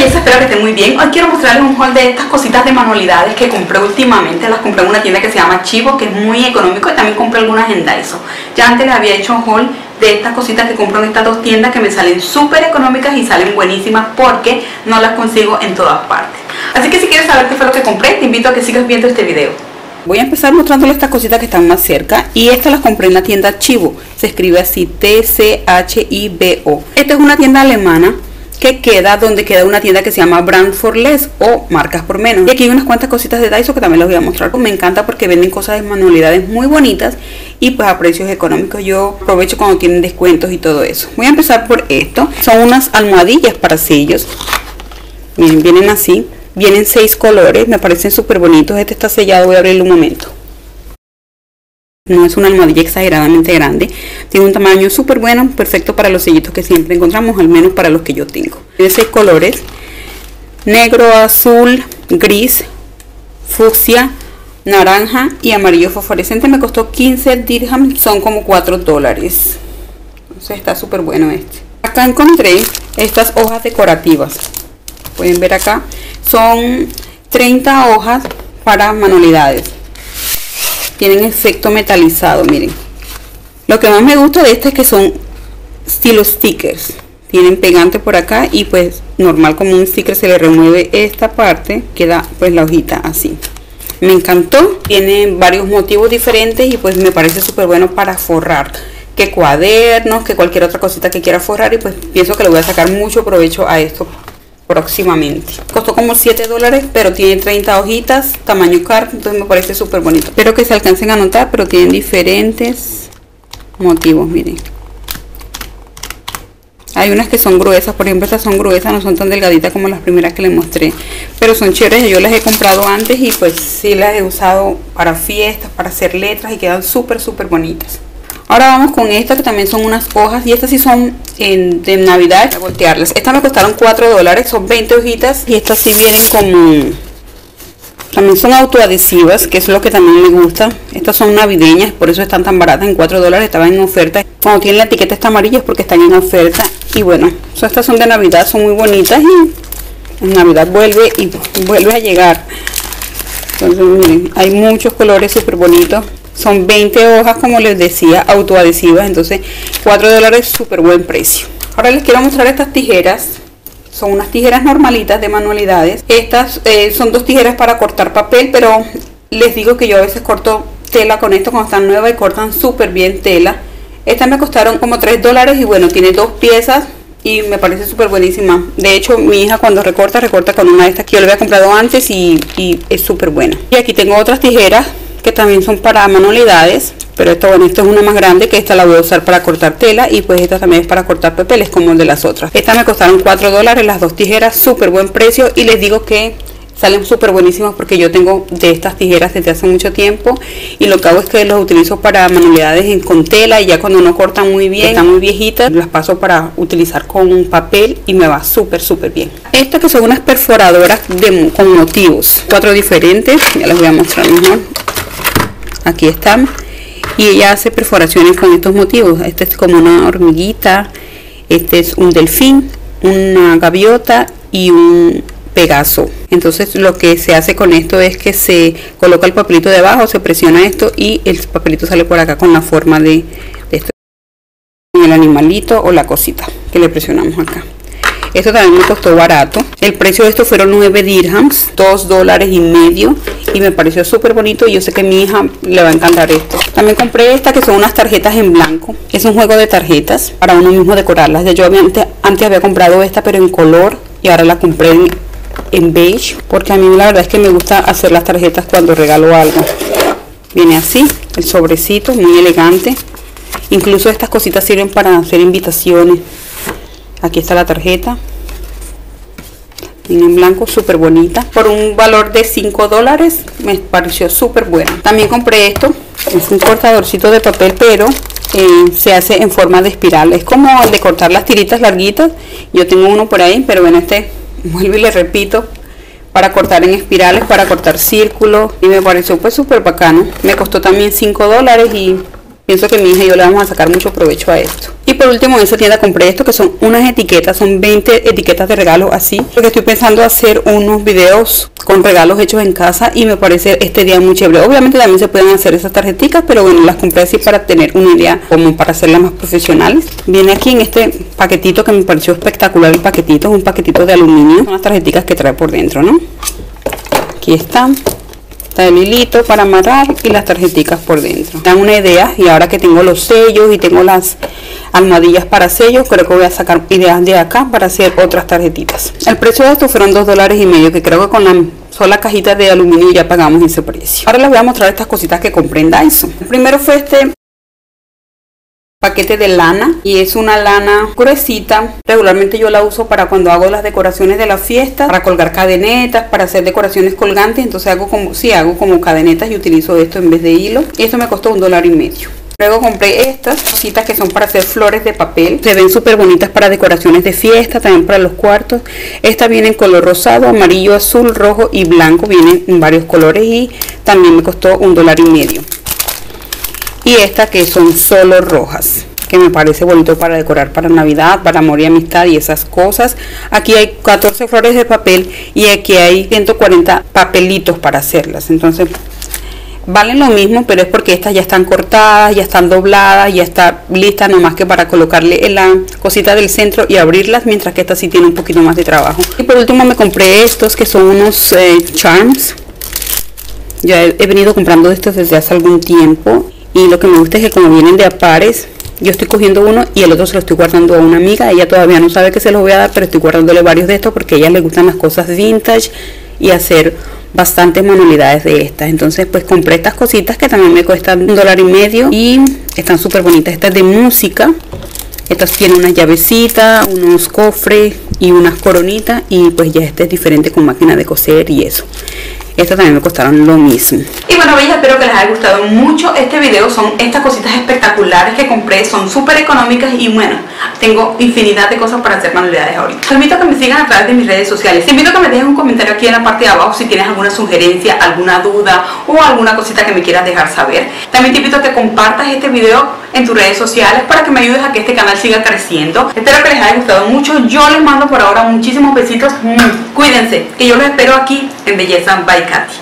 belleza, espero que estén muy bien. Hoy quiero mostrarles un haul de estas cositas de manualidades que compré últimamente. Las compré en una tienda que se llama Chivo, que es muy económico y también compré algunas en Daiso. Ya antes les había hecho un haul de estas cositas que compro en estas dos tiendas que me salen súper económicas y salen buenísimas porque no las consigo en todas partes. Así que si quieres saber qué fue lo que compré, te invito a que sigas viendo este video. Voy a empezar mostrándoles estas cositas que están más cerca y estas las compré en la tienda Chivo. Se escribe así T-C-H-I-B-O. Esta es una tienda alemana que queda donde queda una tienda que se llama Brand for Less o marcas por menos. Y aquí hay unas cuantas cositas de Daiso que también les voy a mostrar. Me encanta porque venden cosas de manualidades muy bonitas y pues a precios económicos. Yo aprovecho cuando tienen descuentos y todo eso. Voy a empezar por esto. Son unas almohadillas para sellos. Miren, vienen así. Vienen seis colores, me parecen súper bonitos. Este está sellado, voy a abrirlo un momento no es una almohadilla exageradamente grande, tiene un tamaño súper bueno, perfecto para los sellitos que siempre encontramos, al menos para los que yo tengo. Tiene seis colores, negro, azul, gris, fucsia, naranja y amarillo fosforescente. Me costó 15 dirhams, son como 4 dólares. Entonces está súper bueno este. Acá encontré estas hojas decorativas. Pueden ver acá, son 30 hojas para manualidades tienen efecto metalizado, miren. Lo que más me gusta de este es que son estilo stickers. Tienen pegante por acá y pues normal como un sticker se le remueve esta parte, queda pues la hojita así. Me encantó, tiene varios motivos diferentes y pues me parece súper bueno para forrar que cuadernos, que cualquier otra cosita que quiera forrar y pues pienso que le voy a sacar mucho provecho a esto próximamente. Costó como 7 dólares, pero tiene 30 hojitas, tamaño card, entonces me parece súper bonito. Espero que se alcancen a notar, pero tienen diferentes motivos, miren. Hay unas que son gruesas, por ejemplo estas son gruesas, no son tan delgaditas como las primeras que les mostré. Pero son chéveres, yo las he comprado antes y pues sí las he usado para fiestas, para hacer letras y quedan súper súper bonitas. Ahora vamos con estas que también son unas hojas y estas sí son de Navidad. A voltearlas. Estas me costaron 4 dólares, son 20 hojitas y estas sí vienen como... También son autoadhesivas, que es lo que también me gusta. Estas son navideñas, por eso están tan baratas, en 4 dólares, estaban en oferta. Cuando tienen la etiqueta esta amarilla es porque están en oferta. Y bueno, estas son de Navidad, son muy bonitas y en Navidad vuelve y vuelve a llegar. Entonces miren, hay muchos colores súper bonitos. Son 20 hojas, como les decía, autoadhesivas. Entonces, 4 dólares, súper buen precio. Ahora les quiero mostrar estas tijeras. Son unas tijeras normalitas de manualidades. Estas eh, son dos tijeras para cortar papel, pero les digo que yo a veces corto tela con esto cuando están nuevas y cortan súper bien tela. Estas me costaron como 3 dólares y bueno, tiene dos piezas y me parece súper buenísima. De hecho, mi hija cuando recorta, recorta con una de estas que yo le había comprado antes y, y es súper buena. Y aquí tengo otras tijeras que también son para manualidades pero esta bueno esta es una más grande que esta la voy a usar para cortar tela y pues esta también es para cortar papeles como el de las otras. Estas me costaron 4 dólares las dos tijeras súper buen precio y les digo que salen súper buenísimas porque yo tengo de estas tijeras desde hace mucho tiempo y lo que hago es que los utilizo para manualidades en, con tela y ya cuando no cortan muy bien, están muy viejitas, las paso para utilizar con papel y me va súper súper bien. Estas que son unas perforadoras de, con motivos, cuatro diferentes, ya les voy a mostrar mejor aquí están y ella hace perforaciones con estos motivos. Este es como una hormiguita este es un delfín una gaviota y un pegaso. Entonces lo que se hace con esto es que se coloca el papelito debajo se presiona esto y el papelito sale por acá con la forma de, esto. El animalito o la cosita que le presionamos acá. Esto también me costó barato. El precio de esto fueron 9 dirhams, 2 dólares y medio. Y me pareció súper bonito y yo sé que mi hija le va a encantar esto. También compré esta que son unas tarjetas en blanco. Es un juego de tarjetas para uno mismo decorarlas. Yo antes, antes había comprado esta pero en color y ahora la compré en, en beige. Porque a mí la verdad es que me gusta hacer las tarjetas cuando regalo algo. Viene así, el sobrecito, muy elegante. Incluso estas cositas sirven para hacer invitaciones aquí está la tarjeta en blanco súper bonita. Por un valor de 5 dólares me pareció súper bueno también compré esto es un cortadorcito de papel pero eh, se hace en forma de espiral. Es como el de cortar las tiritas larguitas. Yo tengo uno por ahí pero bueno este vuelvo y le repito para cortar en espirales para cortar círculos. Y me pareció pues súper bacano. Me costó también 5 dólares y pienso que mi hija y yo le vamos a sacar mucho provecho a esto. Y por último en esa tienda compré esto que son unas etiquetas, son 20 etiquetas de regalo así, porque estoy pensando hacer unos videos con regalos hechos en casa y me parece este día muy chévere. Obviamente también se pueden hacer esas tarjeticas, pero bueno, las compré así para tener una idea como para hacerlas más profesionales. Viene aquí en este paquetito que me pareció espectacular el paquetito, es un paquetito de aluminio, son las tarjetitas que trae por dentro, ¿no? Aquí están está el hilito para amarrar y las tarjeticas por dentro. Dan una idea y ahora que tengo los sellos y tengo las almohadillas para sellos creo que voy a sacar ideas de acá para hacer otras tarjetitas. El precio de esto fueron dos dólares y medio que creo que con la sola cajita de aluminio ya pagamos ese precio. Ahora les voy a mostrar estas cositas que compré en Dyson. Primero fue este paquete de lana y es una lana gruesita regularmente yo la uso para cuando hago las decoraciones de la fiesta para colgar cadenetas para hacer decoraciones colgantes entonces hago como si hago como cadenetas y utilizo esto en vez de hilo y esto me costó un dólar y medio Luego compré estas cositas que son para hacer flores de papel. Se ven súper bonitas para decoraciones de fiesta, también para los cuartos. Esta viene en color rosado, amarillo, azul, rojo y blanco. Vienen en varios colores y también me costó un dólar y medio y esta que son solo rojas que me parece bonito para decorar para navidad para amor y amistad y esas cosas. Aquí hay 14 flores de papel y aquí hay 140 papelitos para hacerlas. Entonces valen lo mismo pero es porque estas ya están cortadas ya están dobladas ya está lista nomás que para colocarle en la cosita del centro y abrirlas mientras que esta sí tiene un poquito más de trabajo. Y por último me compré estos que son unos eh, charms. Ya he venido comprando estos desde hace algún tiempo y lo que me gusta es que como vienen de a pares yo estoy cogiendo uno y el otro se lo estoy guardando a una amiga. Ella todavía no sabe que se los voy a dar pero estoy guardándole varios de estos porque a ella le gustan las cosas vintage y hacer bastantes manualidades de estas. Entonces pues compré estas cositas que también me cuestan un dólar y medio y están súper bonitas. Estas de música estas tienen unas llavecitas unos cofres y unas coronitas y pues ya este es diferente con máquina de coser y eso estas también me costaron lo mismo. Y bueno, bellas, espero que les haya gustado mucho este video. Son estas cositas espectaculares que compré. Son súper económicas y bueno, tengo infinidad de cosas para hacer manualidades ahorita. Te invito a que me sigan a través de mis redes sociales. Te invito a que me dejes un comentario aquí en la parte de abajo si tienes alguna sugerencia, alguna duda o alguna cosita que me quieras dejar saber. También te invito a que compartas este video en tus redes sociales para que me ayudes a que este canal siga creciendo. Espero que les haya gustado mucho. Yo les mando por ahora muchísimos besitos. Mm, cuídense, que yo los espero aquí en Belleza by Katy.